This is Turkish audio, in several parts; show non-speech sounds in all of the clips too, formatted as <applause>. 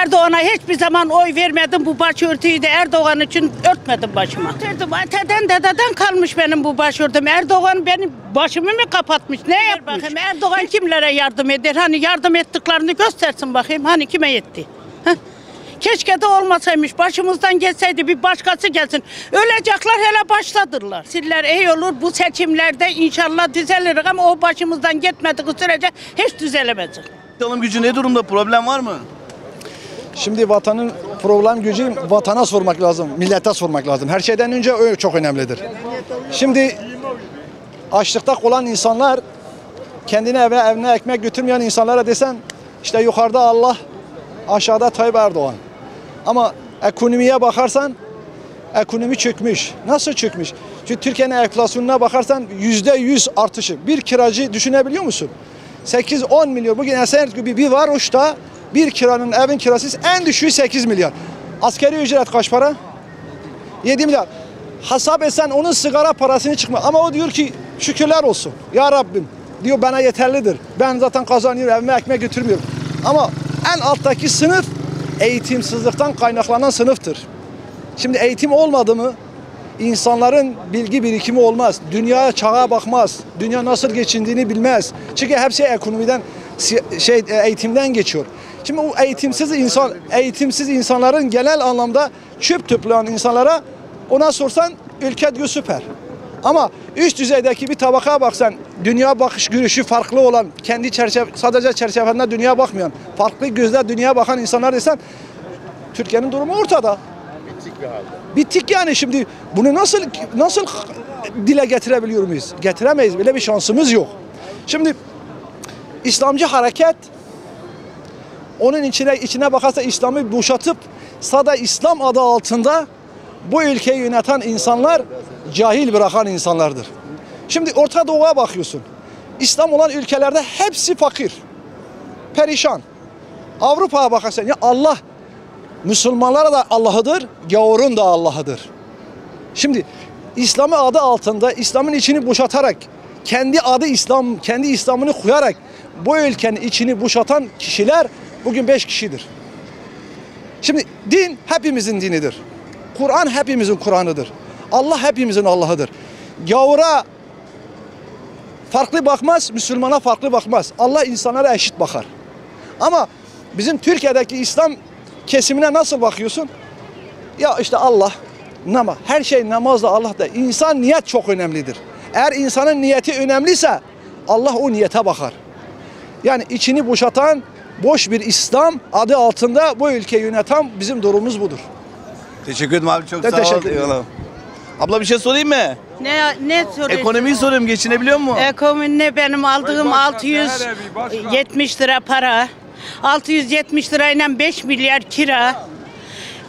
Erdoğan'a hiçbir zaman oy vermedim. Bu başörtüyü de Erdoğan için örtmedim başıma. Örtürdüm. Ateden dededen kalmış benim bu başörtüm. Erdoğan benim başımı mı kapatmış? Ne yapmış? Bakayım Erdoğan kimlere yardım eder? Hani yardım ettiklerini göstersin bakayım. Hani kime yetti? Heh. Keşke de olmasaymış. Başımızdan geçseydi bir başkası gelsin. Ölecekler hele başladırlar. Siller iyi olur. Bu seçimlerde inşallah düzelir ama o başımızdan gitmediği sürece hiç düzelemeyecek. Alım gücü ne durumda? Problem var mı? Şimdi vatanın problem gücü vatana sormak lazım, millete sormak lazım. Her şeyden önce o çok önemlidir. Şimdi açlıkta olan insanlar kendine eve evine ekmek götürmeyen insanlara desen işte yukarıda Allah, aşağıda Tayyip Erdoğan. Ama ekonomiye bakarsan ekonomi çökmüş. Nasıl çökmüş? Çünkü Türkiye'nin enflasyonuna bakarsan yüzde yüz artışı. Bir kiracı düşünebiliyor musun? 8-10 milyon. Bugün Esenyurt gibi bir var uçta bir kiranın evin kirası en düşüğü 8 milyar. Askeri ücret kaç para? 7 milyar. Hesap etsen onun sigara parasını çıkma. Ama o diyor ki şükürler olsun. Ya Rabbim diyor bana yeterlidir. Ben zaten kazanıyorum evime ekmek götürmüyorum. Ama en alttaki sınıf eğitimsizlikten kaynaklanan sınıftır. Şimdi eğitim olmadı mı insanların bilgi birikimi olmaz. Dünya çağa bakmaz. Dünya nasıl geçindiğini bilmez. Çünkü hepsi ekonomiden şey eğitimden geçiyor. Şimdi o eğitimsiz insan eğitimsiz insanların genel anlamda çöp toplayan insanlara ona sorsan ülke diyor süper. Ama üst düzeydeki bir tabakaya baksan dünya bakış görüşü farklı olan kendi çerçeve sadece çerçevesinde dünya bakmayan farklı gözle dünya bakan insanlar desen Türkiye'nin durumu ortada. Bittik yani şimdi bunu nasıl nasıl dile getirebiliyor muyuz? Getiremeyiz. Böyle bir şansımız yok. Şimdi İslamcı hareket onun içine içine bakarsa İslam'ı boşatıp sada İslam adı altında bu ülkeyi yöneten insanlar cahil bırakan insanlardır. Şimdi Orta Doğu'ya bakıyorsun. İslam olan ülkelerde hepsi fakir. Perişan. Avrupa'ya bakarsan ya Allah Müslümanlara da Allah'ıdır, gavurun da Allah'ıdır. Şimdi İslam'ı adı altında İslam'ın içini boşatarak kendi adı İslam, kendi İslam'ını koyarak bu ülkenin içini boşatan kişiler bugün beş kişidir. Şimdi din hepimizin dinidir. Kur'an hepimizin Kur'an'ıdır. Allah hepimizin Allah'ıdır. Gavura farklı bakmaz, Müslümana farklı bakmaz. Allah insanlara eşit bakar. Ama bizim Türkiye'deki İslam kesimine nasıl bakıyorsun? Ya işte Allah, nama, her şey namazla Allah'ta. İnsan niyet çok önemlidir. Eğer insanın niyeti önemliyse Allah o niyete bakar. Yani içini boşatan boş bir İslam adı altında bu ülkeyi yöneten bizim durumumuz budur. Teşekkür ederim abi çok Ben sağ ol. teşekkür ederim. Eyvallah. Abla bir şey sorayım mı? Ne ne soruyorsun? Ekonomiyi soruyorum geçinebiliyor mu? Ekonomi ne benim aldığım 670 lira para. 670 lirayla 5 milyar kira.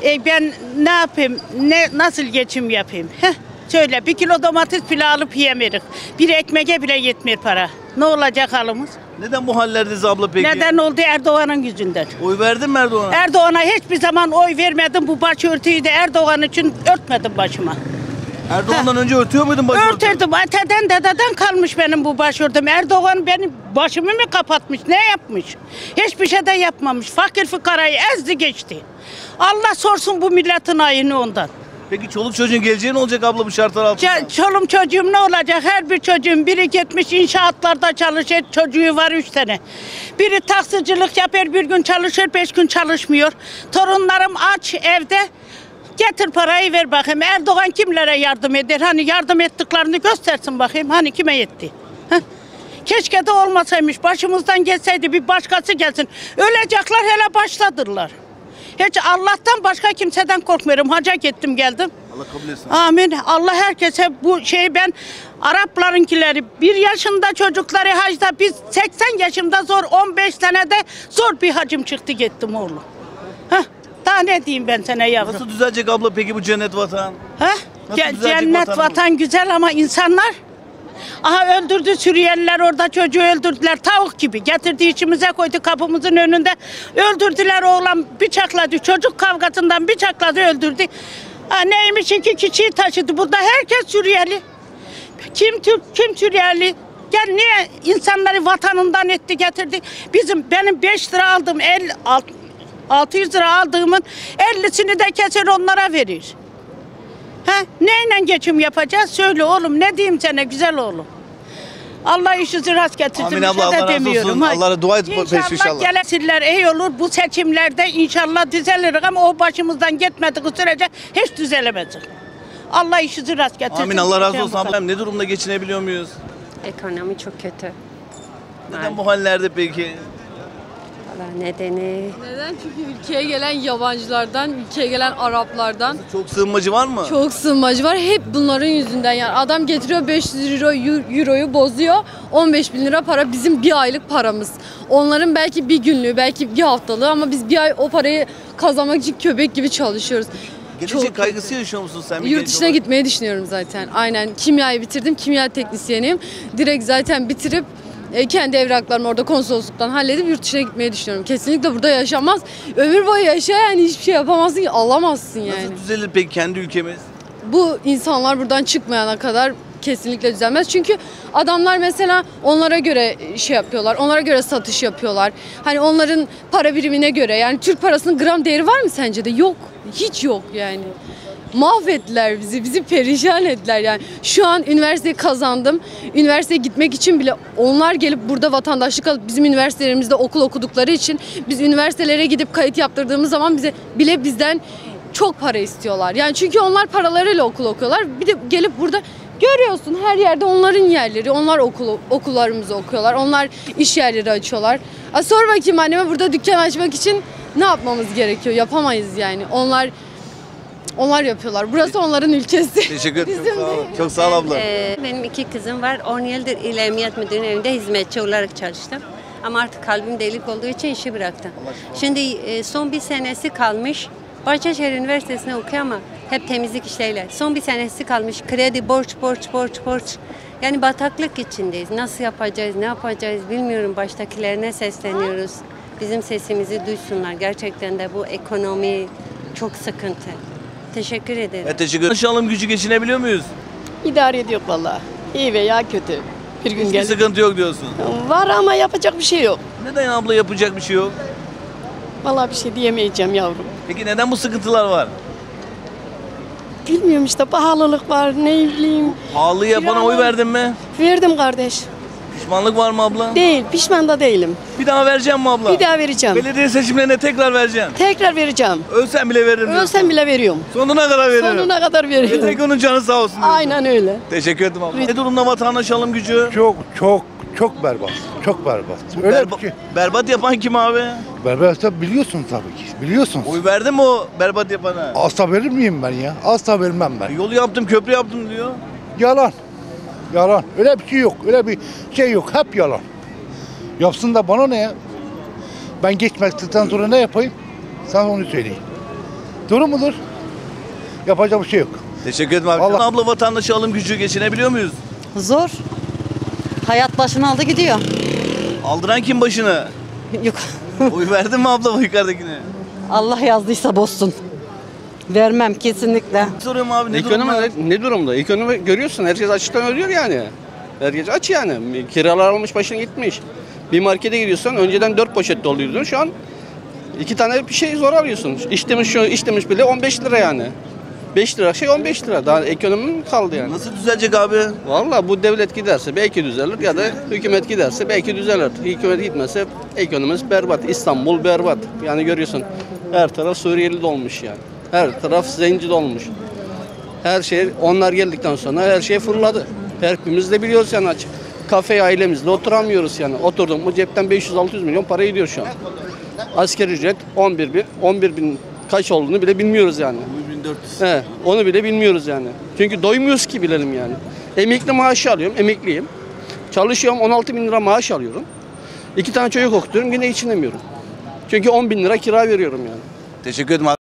E ben ne yapayım? Ne nasıl geçim yapayım? Heh, söyle bir kilo domates bile alıp yemeyiz. Bir ekmeğe bile yetmiyor para. Ne olacak halımız? Neden bu hallerdeyiz abla peki? Neden oldu Erdoğan'ın yüzünden? Oy verdin mi Erdoğan'a? Erdoğan'a hiçbir zaman oy vermedim. Bu başörtüyü de Erdoğan için örtmedim başıma. Erdoğan'dan önce örtüyor muydun başörtü? Örtürdüm. Ateden dededen kalmış benim bu başörtüm. Erdoğan benim başımı mı kapatmış? Ne yapmış? Hiçbir şey de yapmamış. Fakir fukarayı ezdi geçti. Allah sorsun bu milletin ayını ondan. Peki çoluk çocuğun geleceği ne olacak abla bu şartlar altında? Ç- çocuğum ne olacak? Her bir çocuğum biri gitmiş inşaatlarda çalışır. Çocuğu var üç tane. Biri taksicılık yapar bir gün çalışır beş gün çalışmıyor. Torunlarım aç evde. Getir parayı ver bakayım. Erdoğan kimlere yardım eder? Hani yardım ettiklerini göstersin bakayım. Hani kime yetti? Keşke de olmasaymış. Başımızdan geçseydi bir başkası gelsin. Ölecekler hele başladırlar. Hiç Allah'tan başka kimseden korkmuyorum. Haca gittim geldim. Allah kabul etsin. Amin. Allah herkese bu şeyi ben Araplarınkileri bir yaşında çocukları hacda biz 80 yaşımda zor 15 senede zor bir hacım çıktı gittim oğlum. Heh, daha ne diyeyim ben sana yavrum? Nasıl düzelecek abla peki bu cennet vatan? Heh? Nasıl düzelecek cennet vatanımız? vatan güzel ama insanlar Aha öldürdü Suriyeliler orada çocuğu öldürdüler tavuk gibi getirdi içimize koydu kapımızın önünde öldürdüler oğlan bıçakladı çocuk kavgasından bıçakladı öldürdü. Ha, neymiş iki kişiyi taşıdı burada herkes Suriyeli. Kim Türk kim Suriyeli? Gel niye insanları vatanından etti getirdi? Bizim benim 5 lira aldım el alt, 600 lira aldığımın 50'sini de keser onlara verir. He, neyle geçim yapacağız? Söyle oğlum ne diyeyim sana güzel oğlum. Allah işinizi rast getirsin. Amin abla, şey de Allah razı olsun. Allah'a dua et, İnşallah inşallah. gelesiller iyi olur. Bu seçimlerde inşallah düzelir ama o başımızdan gitmediği sürece hiç düzelemez. Allah işinizi rast getirsin. Amin Allah razı olsun ablam. Ne durumda geçinebiliyor muyuz? Ekonomi çok kötü. Neden bu hallerde peki? Valla nedeni Neden? Çünkü ülkeye gelen yabancılardan, ülkeye gelen Araplardan Çok sığınmacı var mı? çok sığınmacı var. Hep bunların yüzünden yani. Adam getiriyor 500 euro, euroyu bozuyor. 15 bin lira para bizim bir aylık paramız. Onların belki bir günlüğü, belki bir haftalığı ama biz bir ay o parayı kazanmak için köpek gibi çalışıyoruz. Gelecek Çok kaygısı yaşıyor musun sen? bir Yurt genç dışına olarak? gitmeyi düşünüyorum zaten. Aynen. Kimyayı bitirdim. Kimya teknisyeniyim. Direkt zaten bitirip e, kendi evraklarımı orada konsolosluktan halledip yurt dışına gitmeyi düşünüyorum. Kesinlikle burada yaşamaz. Ömür boyu yaşa yani hiçbir şey yapamazsın ki alamazsın yani. Nasıl düzelir peki kendi ülkemiz? Bu insanlar buradan çıkmayana kadar kesinlikle düzelmez. Çünkü adamlar mesela onlara göre şey yapıyorlar. Onlara göre satış yapıyorlar. Hani onların para birimine göre yani Türk parasının gram değeri var mı sence de? Yok. Hiç yok yani. Mahvettiler bizi, bizi perişan ettiler yani. Şu an üniversiteyi kazandım. Üniversiteye gitmek için bile onlar gelip burada vatandaşlık alıp bizim üniversitelerimizde okul okudukları için biz üniversitelere gidip kayıt yaptırdığımız zaman bize bile bizden çok para istiyorlar. Yani çünkü onlar paralarıyla okul okuyorlar. Bir de gelip burada görüyorsun her yerde onların yerleri. Onlar okul okullarımızı okuyorlar. Onlar iş yerleri açıyorlar. A, sor bakayım anneme burada dükkan açmak için ne yapmamız gerekiyor? Yapamayız yani. Onlar onlar yapıyorlar. Burası onların ülkesi. Teşekkür ederim. Bizim Çok sağ ol. değil. Çok sağ ol abla. Ee, benim iki kızım var. 10 yıldır İl Emniyet Müdürlüğü'nün evinde hizmetçi olarak çalıştım. Ama artık kalbim delik olduğu için işi bıraktım. Şimdi e, son bir senesi kalmış. Bahçeşehir Üniversitesi'ne okuyor ama hep temizlik işleriyle. Son bir senesi kalmış. Kredi, borç, borç, borç, borç. Yani bataklık içindeyiz. Nasıl yapacağız, ne yapacağız bilmiyorum. Baştakilerine sesleniyoruz. Bizim sesimizi duysunlar. Gerçekten de bu ekonomi çok sıkıntı. Teşekkür ederim. Evet, teşekkür ederim. Alım gücü geçinebiliyor muyuz? İdare ediyor vallahi. İyi veya kötü. Bir gün Hiçbir gelir. sıkıntı yok diyorsun. Var ama yapacak bir şey yok. Neden abla yapacak bir şey yok? Vallahi bir şey diyemeyeceğim yavrum. Peki neden bu sıkıntılar var? Bilmiyorum işte pahalılık var ne bileyim. Pahalı yapana Kiralar- oy verdin mi? Verdim kardeş. Pişmanlık var mı abla? Değil pişman da değilim. Bir daha vereceğim mi abla? Bir daha vereceğim. Belediye seçimlerine tekrar vereceğim. Tekrar vereceğim. Ölsem bile veririm diyorsun. Ölsem bile veriyorum. Sonuna kadar veririm. Sonuna kadar ki veriyorum. onun canı sağ olsun. diyorsun. Aynen öyle. Teşekkür ederim abla. Ne durumda vatandaş alım gücü? Çok çok çok berbat. Çok berbat. Öyle Berba- şey. berbat yapan kim abi? Berbat tabii biliyorsun tabii ki. Biliyorsunuz. Oy verdin mi o berbat yapana? Asla verir miyim ben ya? Asla vermem ben. Yolu yaptım, köprü yaptım diyor. Yalan. Yalan. Öyle bir şey yok. Öyle bir şey yok. Hep yalan. Yapsın da bana ne ya? Ben geçmekten sonra ne yapayım? Sen onu söyleyin. Doğru mudur? Yapacak bir şey yok. Teşekkür ederim abi. Allah- Abla vatandaş alım gücü geçinebiliyor muyuz? Zor. Hayat başını aldı gidiyor. Aldıran kim başını? <laughs> Yok. Oy verdin mi abla bu yukarıdakine? Allah yazdıysa bozsun. Vermem kesinlikle. Soruyorum abi ne Ekonomi durumda? ne, ne durumda? Ekonomi görüyorsun herkes açlıktan ölüyor yani. Herkes aç yani. Kiralar almış başına gitmiş. Bir markete gidiyorsan önceden 4 poşet doluyordun. Şu an iki tane bir şey zor alıyorsun. İçtiğimiz şu içtiğimiz bile 15 lira yani. 5 lira şey 15 lira. Daha ekonomi mi kaldı yani? Nasıl düzelecek abi? Vallahi bu devlet giderse belki düzelir ya da hükümet giderse belki düzelir. Hükümet gitmese ekonomimiz berbat. İstanbul berbat. Yani görüyorsun her taraf Suriyeli dolmuş yani. Her taraf zenci dolmuş. Her şey onlar geldikten sonra her şey fırladı. Hepimiz de biliyoruz yani açık. Kafe ailemizle oturamıyoruz yani. Oturdum mu cepten 500-600 milyon para gidiyor şu an. Asgari ücret 11 bin. 11 bin kaç olduğunu bile bilmiyoruz yani. 1400. He, onu bile bilmiyoruz yani. Çünkü doymuyoruz ki bilelim yani. Emekli maaşı alıyorum, emekliyim. Çalışıyorum, 16 bin lira maaş alıyorum. İki tane çocuk okutuyorum, yine içinemiyorum. Çünkü 10 bin lira kira veriyorum yani. Teşekkür ederim.